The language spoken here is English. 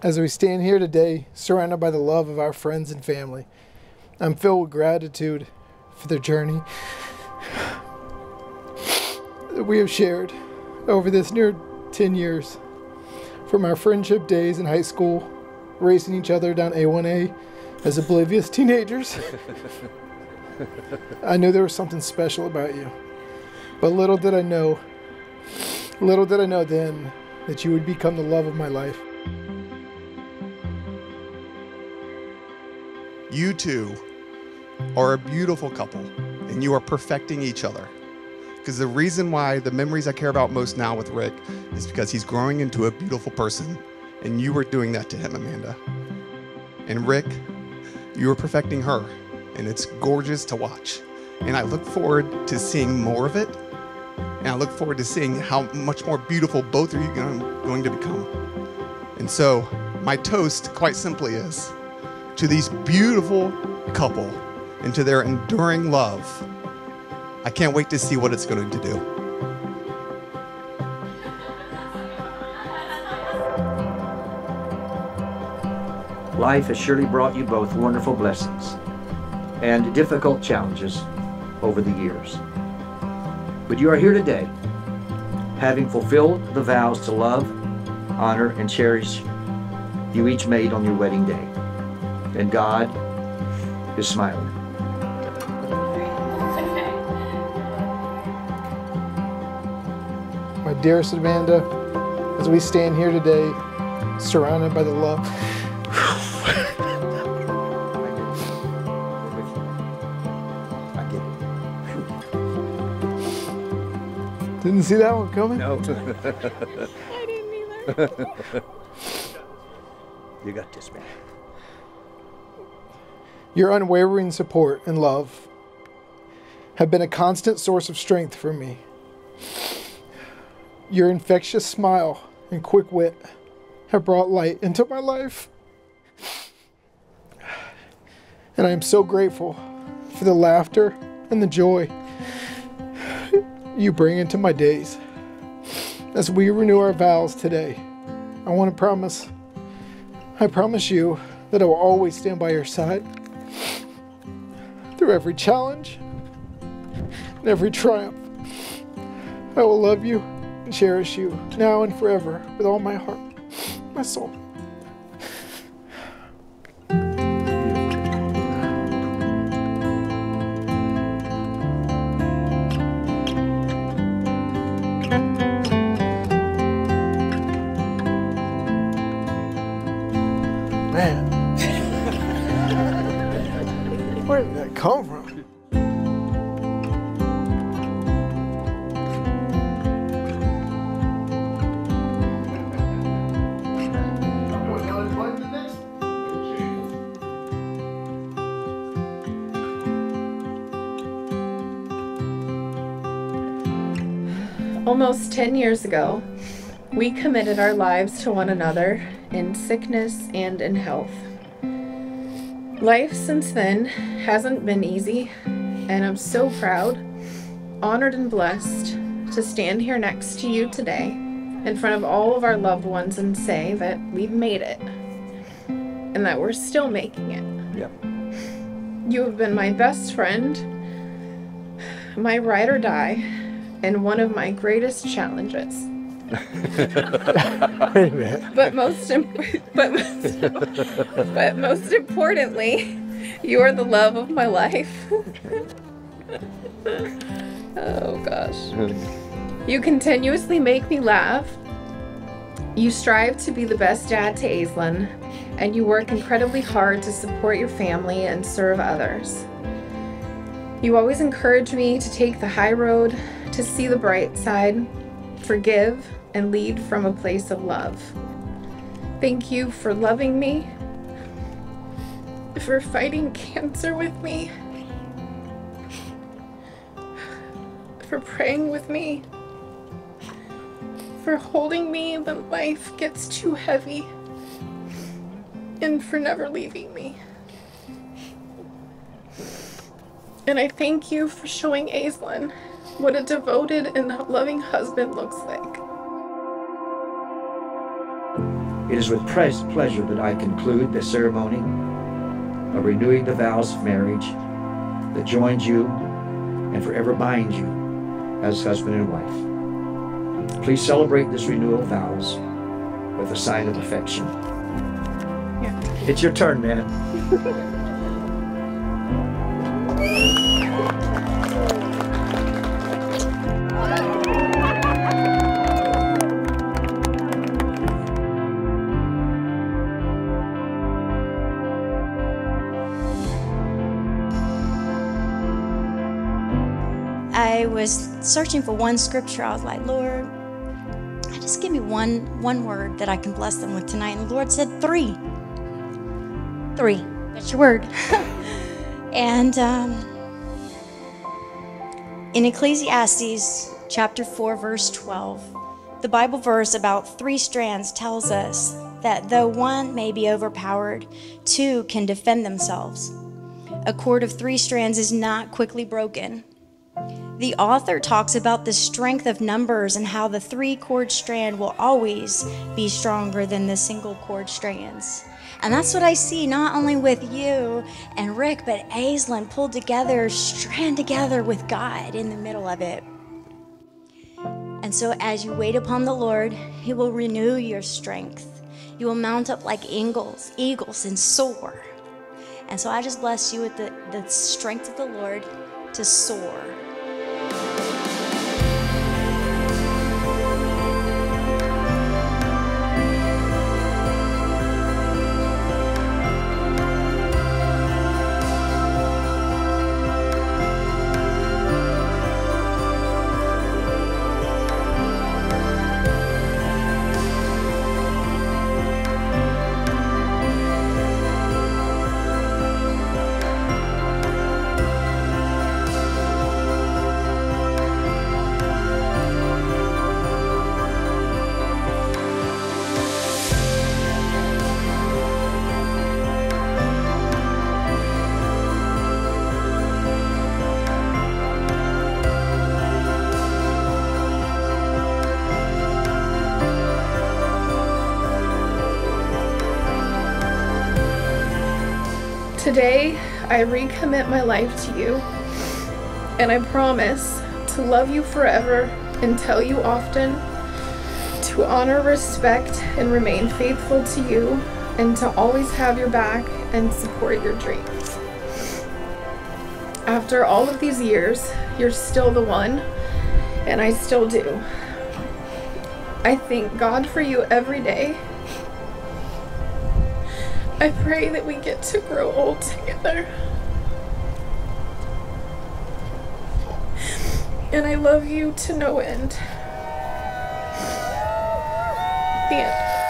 As we stand here today, surrounded by the love of our friends and family, I'm filled with gratitude for the journey that we have shared over this near 10 years. From our friendship days in high school, racing each other down A1A as oblivious teenagers. I knew there was something special about you. But little did I know, little did I know then that you would become the love of my life. You two are a beautiful couple, and you are perfecting each other. Because the reason why the memories I care about most now with Rick is because he's growing into a beautiful person, and you were doing that to him, Amanda. And Rick, you are perfecting her, and it's gorgeous to watch. And I look forward to seeing more of it, and I look forward to seeing how much more beautiful both of you are going to become. And so, my toast, quite simply, is to these beautiful couple and to their enduring love. I can't wait to see what it's going to do. Life has surely brought you both wonderful blessings and difficult challenges over the years. But you are here today, having fulfilled the vows to love, honor, and cherish you each made on your wedding day. And God is smiling. My dearest Amanda, as we stand here today, surrounded by the love. I get it. Didn't see that one coming? No. I didn't either. You got this, man. Your unwavering support and love have been a constant source of strength for me. Your infectious smile and quick wit have brought light into my life. And I am so grateful for the laughter and the joy you bring into my days. As we renew our vows today, I want to promise, I promise you that I will always stand by your side through every challenge and every triumph. I will love you and cherish you now and forever with all my heart, my soul. Almost 10 years ago, we committed our lives to one another in sickness and in health. Life since then hasn't been easy, and I'm so proud, honored, and blessed to stand here next to you today in front of all of our loved ones and say that we've made it and that we're still making it. Yep. You have been my best friend, my ride or die, and one of my greatest challenges. Wait a minute. But most, imp- but most, but most importantly, you are the love of my life. oh gosh. You continuously make me laugh. You strive to be the best dad to Aislinn, and you work incredibly hard to support your family and serve others. You always encourage me to take the high road, to see the bright side, forgive, and lead from a place of love. Thank you for loving me, for fighting cancer with me, for praying with me, for holding me when life gets too heavy, and for never leaving me. And I thank you for showing Aislinn what a devoted and loving husband looks like. It is with pleasure that I conclude the ceremony of renewing the vows of marriage that joins you and forever binds you as husband and wife. Please celebrate this renewal of vows with a sign of affection. Yeah. It's your turn, man. was searching for one scripture. I was like, Lord, just give me one one word that I can bless them with tonight. And the Lord said, three. Three. That's your word. and um, in Ecclesiastes chapter 4, verse 12, the Bible verse about three strands tells us that though one may be overpowered, two can defend themselves. A cord of three strands is not quickly broken. The author talks about the strength of numbers and how the three cord strand will always be stronger than the single cord strands. And that's what I see not only with you and Rick, but Aislinn pulled together, strand together with God in the middle of it. And so as you wait upon the Lord, He will renew your strength. You will mount up like eagles, eagles and soar. And so I just bless you with the, the strength of the Lord to soar. Today, I recommit my life to you, and I promise to love you forever and tell you often, to honor, respect, and remain faithful to you, and to always have your back and support your dreams. After all of these years, you're still the one, and I still do. I thank God for you every day I pray that we get to grow old together. And I love you to no end. The end.